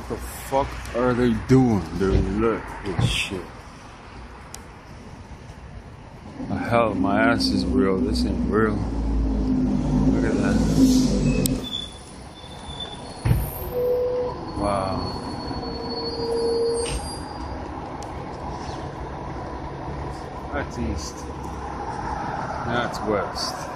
What the fuck are they doing, dude? Look at this shit. My hell, my ass is real. This ain't real. Look at that. Wow. That's east. That's west.